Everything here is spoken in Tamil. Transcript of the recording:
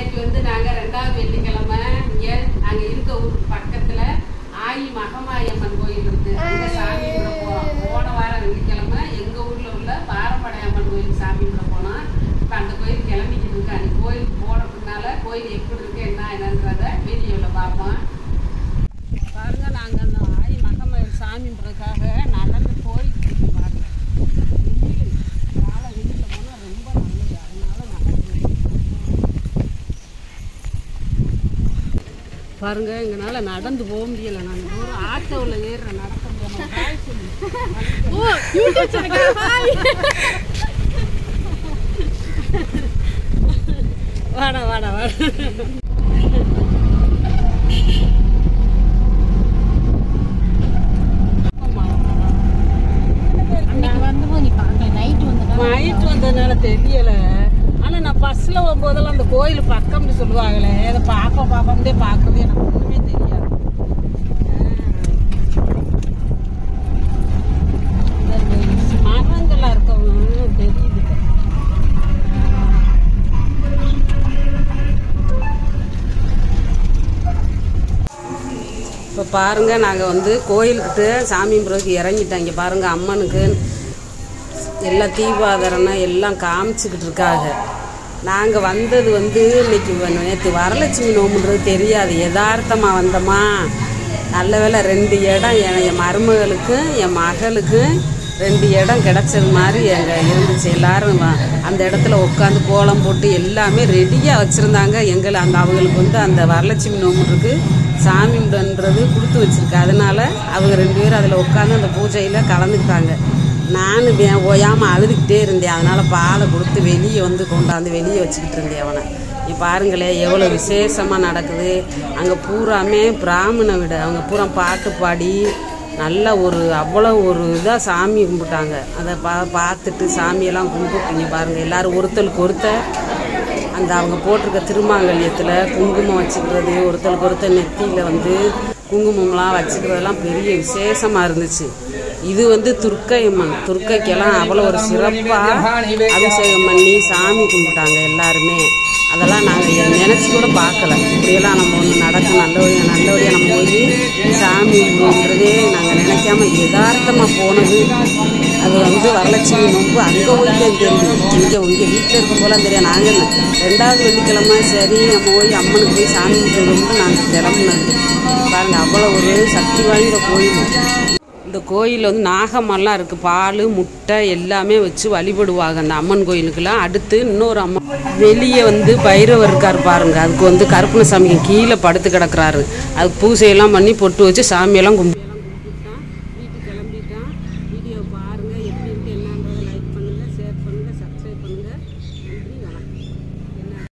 இன்னைக்கு வந்து நாங்கள் ரெண்டாவது வெள்ளிக்கிழமை இங்கே நாங்கள் இருக்க ஊர் பக்கத்தில் ஆயி மகமாயம்மன் கோயில் இருக்கு. அந்த சாமி கும்பிட போறோம். போன வாரம் வெள்ளிக்கிழமை எங்கள் ஊரில் உள்ள பாரம்படையம்மன் கோயில் சாமி கும்பிட போனோம். இப்போ அந்த கோயில் கிளம்பிக்கிட்டு இருக்கு. அந்த கோயில் போனதுனால கோயில் எப்படி இருக்கு என்ன என்னன்றத வீடியோவில் பார்ப்போம் பாருங்க நாங்க அந்த ஆயி மகமாயன் சாமி கும்பிட்றதுக்காக நடந்து போயிட்டு இருக்கோம் பாருங்க வெயில் காலை வெயில்ல போனா ரொம்ப நல்லது அதனால நடந்து பாருங்க எங்களால நடந்து போக முடியல நான். ஒரு ஆட்டோவில் ஏறுறேன் நடக்க முடியாம வாடா வாடா வாடா. நைட் வந்ததுனால தெரியல. பஸ்ஸில் போகும்போதெல்லாம் அந்த கோயில் பக்கம்னு சொல்லுவாங்களே அதை பார்ப்போம் பார்ப்போம்னே பார்க்கவே எனக்கு ஒன்றுமே தெரியாது. மரங்களாக மரங்கள்லாம் இருக்கவங்க தெரியுது. இப்போ பாருங்கள் நாங்கள் வந்து கோயிலுக்கிட்ட சாமி பிறகு இங்கே பாருங்கள் அம்மனுக்கு எல்லாம் தீபாதரணை எல்லாம் காமிச்சுக்கிட்டு இருக்காங்க. நாங்கள் வந்தது வந்து இன்னைக்கு நேற்று வரலட்சுமி நோம்புன்றது தெரியாது. யதார்த்தமாக வந்தோமா? நல்ல வேளை ரெண்டு இடம் என் என் மருமகளுக்கும் என் மகளுக்கும் ரெண்டு இடம் கிடச்சது மாதிரி எங்கள் இருந்துச்சு. எல்லாரும் அந்த இடத்துல உட்காந்து கோலம் போட்டு எல்லாமே ரெடியாக வச்சுருந்தாங்க. எங்களை அந்த அவங்களுக்கு வந்து அந்த வரலட்சுமி நோம்புன்றது சாமி கும்பிடுன்றது கொடுத்து வச்சுருக்கு. அதனால அவங்க ரெண்டு பேரும் அதில் உட்காந்து அந்த பூஜையில் கலந்துக்கிட்டாங்க. நானும் ஓயாமல் அழுதுகிட்டே இருந்தேன். அதனால் பாலை கொடுத்து வெளியே வந்து கொண்டாந்து வெளியே வச்சுக்கிட்டு இருந்தேன் அவனை. நீ பாருங்களேன் எவ்வளோ விசேஷமாக நடக்குது. அங்கே பூராமே பிராமண விட. அவங்க பூரா பாட்டு பாடி நல்ல ஒரு அவ்வளோ ஒரு இதாக சாமி கும்பிட்டாங்க. அதை பா பார்த்துட்டு சாமியெல்லாம் கும்பிட்டுங்க பாருங்கள் எல்லாரும் ஒருத்தருக்கு ஒருத்தர் அந்த அவங்க போட்டிருக்க திருமாங்கல்யத்தில் குங்குமம் வச்சுக்கிறது ஒருத்தருக்கு ஒருத்தர் நெத்தியில் வந்து குங்குமம்லாம் வச்சுக்கிறதெல்லாம் பெரிய விசேஷமாக இருந்துச்சு. இது வந்து துர்க்கை அம்மன். துர்க்கைக்கெல்லாம் அவ்வளோ ஒரு சிறப்பாக அபிஷேகம் பண்ணி சாமி கும்பிட்டாங்க எல்லாருமே. அதெல்லாம் நாங்கள் நினச்சி கூட பார்க்கல. இப்படியெல்லாம் நம்ம ஒன்று நடக்கும் நல்லபடியாக நல்லபடியாக நம்ம போய் சாமி கும்பிட்றதே நாங்கள் நினைக்காம யதார்த்தமாக போனது வந்து வரலட்சுமி நோன்பு அங்கே போய் தெரியும். இங்கே உங்கள் வீட்டில் இருக்கும் போல தெரியாது. நாங்கள் ரெண்டாவது வெள்ளிக்கிழமை சரி நம்ம போய் அம்மனுக்கு போய் சாமி கும்பிட்டு நாங்கள் கிளம்புனது. பாருங்க அவ்வளோ ஒரு சக்தி வாய்ந்த கோயில் இந்த கோயில் வந்து நாகமெல்லாம் இருக்குது பால் முட்டை எல்லாமே வச்சு வழிபடுவாங்க அந்த அம்மன் கோயிலுக்கெல்லாம். அடுத்து இன்னொரு அம்மன் வெளியே வந்து பைரவர் இருக்கார் பாருங்க. அதுக்கு வந்து கருப்பண சாமிக்கு கீழே படுத்து கிடக்குறாரு. அதுக்கு பூஜையெல்லாம் பண்ணி பொட்டு வச்சு சாமியெல்லாம் கும்பி பாருங்கள் எப்படி